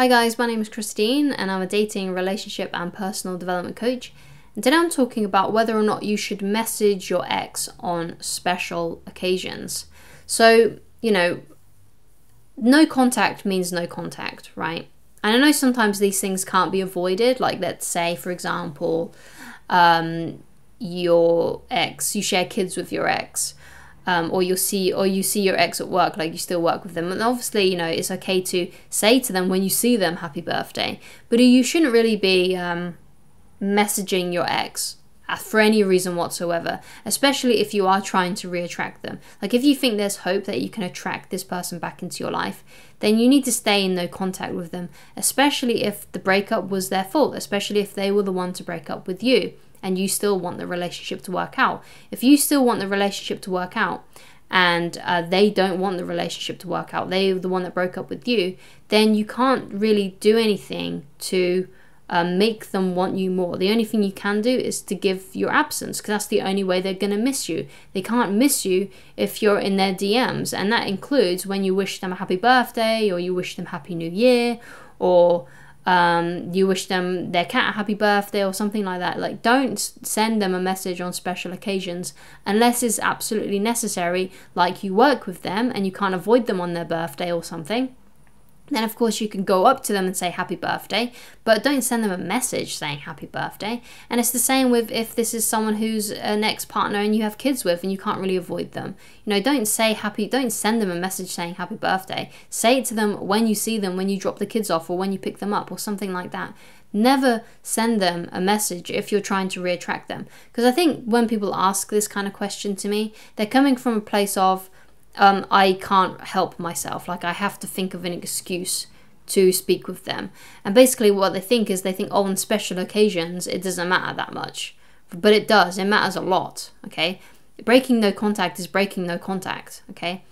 Hi guys, my name is Christine and I'm a dating, relationship and personal development coach. And today I'm talking about whether or not you should message your ex on special occasions. So, you know, no contact means no contact, right? And I know sometimes these things can't be avoided. Like, let's say, for example, um, your ex, you share kids with your ex um, or you'll see or you see your ex at work like you still work with them. And obviously you know it's okay to say to them when you see them happy birthday. But you shouldn't really be um, messaging your ex uh, for any reason whatsoever, especially if you are trying to reattract them. Like, if you think there's hope that you can attract this person back into your life, then you need to stay in no contact with them, especially if the breakup was their fault, especially if they were the one to break up with you and you still want the relationship to work out. If you still want the relationship to work out and uh, they don't want the relationship to work out, they're the one that broke up with you, then you can't really do anything to um, make them want you more. The only thing you can do is to give your absence because that's the only way they're going to miss you. They can't miss you if you're in their DMs, and that includes when you wish them a happy birthday or you wish them happy new year or um, you wish them their cat a happy birthday or something like that. Like, don't send them a message on special occasions unless it's absolutely necessary, like you work with them and you can't avoid them on their birthday or something then of course you can go up to them and say happy birthday, but don't send them a message saying happy birthday. And it's the same with if this is someone who's an ex-partner and you have kids with and you can't really avoid them. You know, don't say happy don't send them a message saying happy birthday. Say it to them when you see them, when you drop the kids off or when you pick them up or something like that. Never send them a message if you're trying to reattract them. Because I think when people ask this kind of question to me, they're coming from a place of um, I can't help myself. Like I have to think of an excuse to speak with them. And basically, what they think is they think, oh, on special occasions, it doesn't matter that much. But it does, it matters a lot, okay? Breaking no contact is breaking no contact, okay?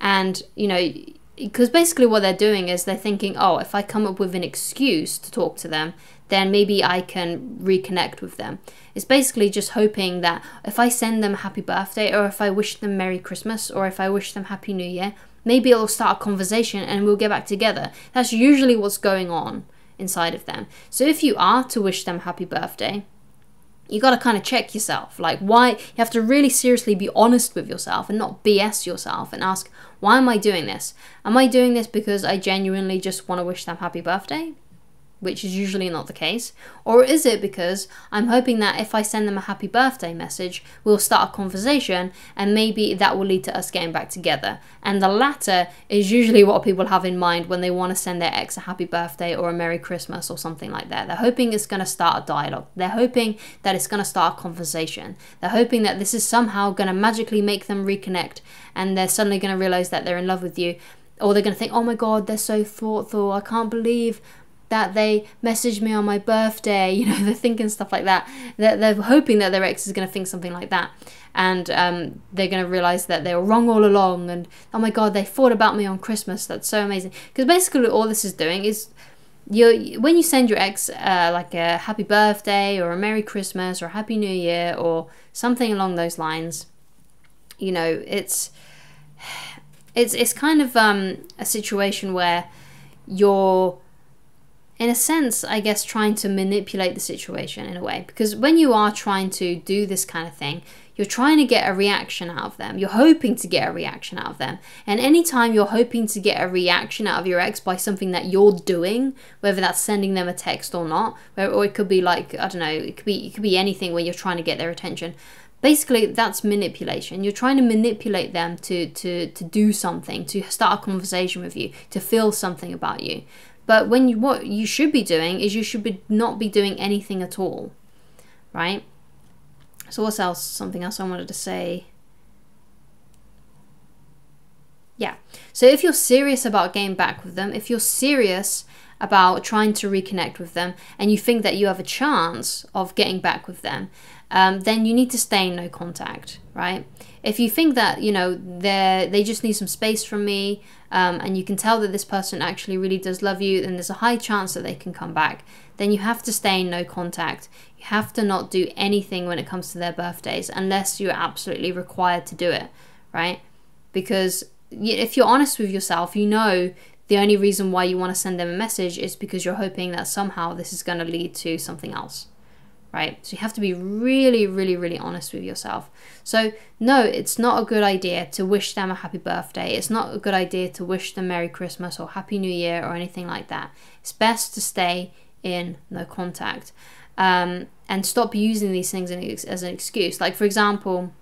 And, you know, because basically what they're doing is they're thinking, oh, if I come up with an excuse to talk to them, then maybe I can reconnect with them. It's basically just hoping that if I send them happy birthday, or if I wish them Merry Christmas, or if I wish them Happy New Year, maybe it'll start a conversation and we'll get back together. That's usually what's going on inside of them. So if you are to wish them happy birthday, you got to kind of check yourself. Like, why? You have to really seriously be honest with yourself and not BS yourself and ask, why am I doing this? Am I doing this because I genuinely just want to wish them happy birthday? Which is usually not the case? Or is it because I'm hoping that if I send them a happy birthday message, we'll start a conversation and maybe that will lead to us getting back together? And the latter is usually what people have in mind when they want to send their ex a happy birthday or a Merry Christmas or something like that. They're hoping it's going to start a dialogue. They're hoping that it's going to start a conversation. They're hoping that this is somehow going to magically make them reconnect and they're suddenly going to realize that they're in love with you or they're going to think, oh my god, they're so thoughtful. I can't believe that they message me on my birthday. You know, they're thinking stuff like that. They're, they're hoping that their ex is going to think something like that. And um, they're going to realize that they were wrong all along. And oh my God, they thought about me on Christmas. That's so amazing. Because basically, all this is doing is you when you send your ex uh, like a happy birthday or a merry christmas or a happy new year or something along those lines you know it's it's it's kind of um, a situation where you're in a sense, I guess, trying to manipulate the situation in a way. Because when you are trying to do this kind of thing, you're trying to get a reaction out of them. You're hoping to get a reaction out of them. And anytime you're hoping to get a reaction out of your ex by something that you're doing, whether that's sending them a text or not, or it could be like, I don't know, it could be it could be anything where you're trying to get their attention. Basically, that's manipulation. You're trying to manipulate them to to to do something, to start a conversation with you, to feel something about you. But when you what you should be doing is you should be not be doing anything at all, right? So what else? Something else I wanted to say. Yeah. So if you're serious about getting back with them, if you're serious about trying to reconnect with them, and you think that you have a chance of getting back with them, um, then you need to stay in no contact, right? If you think that you know they they just need some space from me, um, and you can tell that this person actually really does love you, then there's a high chance that they can come back. Then you have to stay in no contact. You have to not do anything when it comes to their birthdays unless you're absolutely required to do it, right? Because if you're honest with yourself, you know the only reason why you want to send them a message is because you're hoping that somehow this is going to lead to something else right? So you have to be really, really, really honest with yourself. So, no, it's not a good idea to wish them a happy birthday. It's not a good idea to wish them Merry Christmas or Happy New Year or anything like that. It's best to stay in no contact um, and stop using these things as an excuse. Like, for example,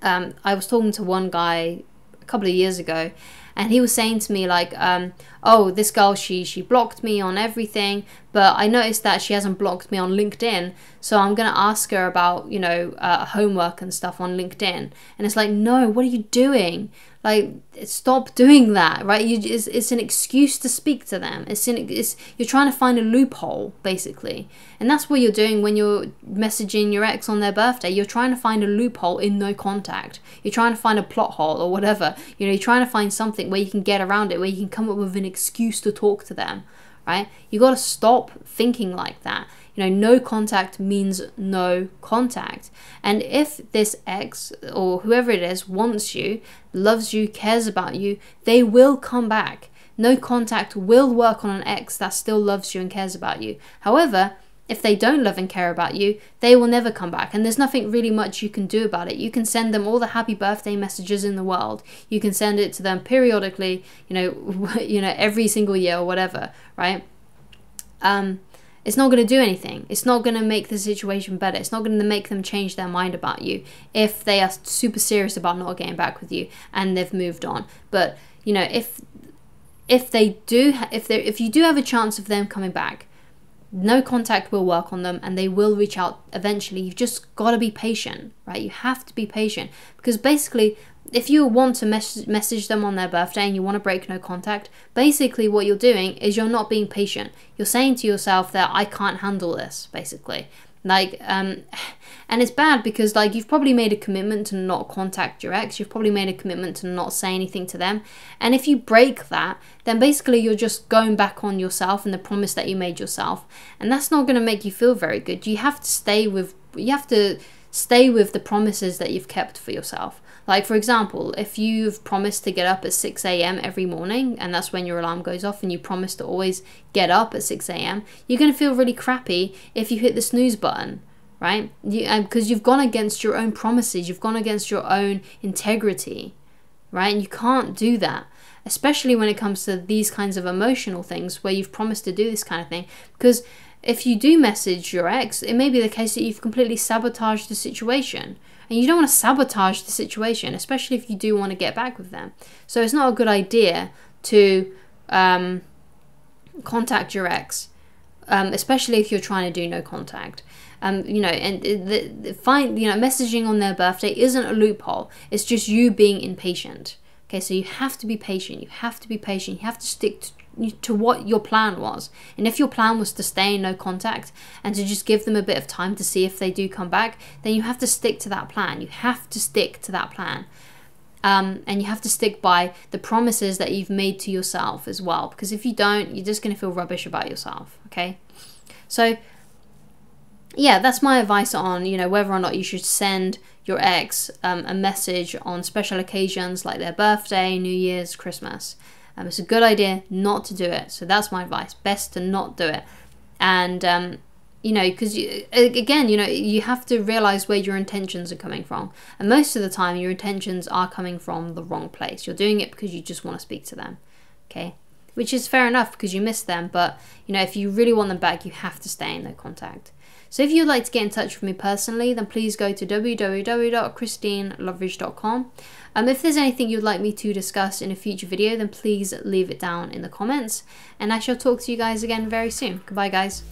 um, I was talking to one guy a couple of years ago and he was saying to me like um, oh this girl she she blocked me on everything but i noticed that she hasn't blocked me on linkedin. So i'm going to ask her about you know uh, homework and stuff on linkedin. And it's like no what are you doing? Like stop doing that right? You it's, it's an excuse to speak to them. It's, an, it's you're trying to find a loophole basically. And that's what you're doing when you're messaging your ex on their birthday. You're trying to find a loophole in no contact. You're trying to find a plot hole or whatever. You know you're trying to find something where you can get around it where you can come up with an excuse to talk to them right you got to stop thinking like that you know, no contact means no contact. And if this ex or whoever it is wants you, loves you, cares about you, they will come back. No contact will work on an ex that still loves you and cares about you. However, if they don't love and care about you, they will never come back. And there's nothing really much you can do about it. You can send them all the happy birthday messages in the world. You can send it to them periodically, you know, you know, every single year or whatever, right? Um, it's not going to do anything. It's not going to make the situation better. It's not going to make them change their mind about you if they are super serious about not getting back with you and they've moved on. But you know, if if they do, if they if you do have a chance of them coming back, no contact will work on them and they will reach out eventually. You've just got to be patient, right? You have to be patient because basically if you want to mes- message them on their birthday and you want to break no contact, basically what you're doing is you're not being patient. You're saying to yourself that I can't handle this, basically. Like, um, and it's bad because like you've probably made a commitment to not contact your ex. You've probably made a commitment to not say anything to them. And if you break that, then basically you're just going back on yourself and the promise that you made yourself. And that's not going to make you feel very good. You have to stay with. You have to stay with the promises that you've kept for yourself. Like, for example, if you've promised to get up at 6 a.m. every morning and that's when your alarm goes off and you promise to always get up at 6 a.m., you're going to feel really crappy if you hit the snooze button, right? Because you, you've gone against your own promises, you've gone against your own integrity, right? And you can't do that especially when it comes to these kinds of emotional things where you've promised to do this kind of thing because if you do message your ex, it may be the case that you've completely sabotaged the situation. And you don't want to sabotage the situation, especially if you do want to get back with them. So it's not a good idea to um, contact your ex, um, especially if you're trying to do no contact. Um, you know, and the, the find you know messaging on their birthday isn't a loophole. It's just you being impatient. Okay, so you have to be patient. You have to be patient. You have to stick to to what your plan was. And if your plan was to stay in no contact and to just give them a bit of time to see if they do come back, then you have to stick to that plan. You have to stick to that plan. Um, and you have to stick by the promises that you've made to yourself as well. Because if you don't, you're just going to feel rubbish about yourself. Okay. So, yeah, that's my advice on, you know, whether or not you should send your ex um, a message on special occasions like their birthday, New Year's, Christmas. Um, it's a good idea not to do it. So that's my advice. Best to not do it. And, um, you know, because again, you know, you have to realize where your intentions are coming from. And most of the time, your intentions are coming from the wrong place. You're doing it because you just want to speak to them. Okay. Which is fair enough because you miss them. But, you know, if you really want them back, you have to stay in their contact. So if you'd like to get in touch with me personally, then please go to www.christineloveridge.com. Um, if there's anything you'd like me to discuss in a future video, then please leave it down in the comments. And I shall talk to you guys again very soon. Goodbye, guys.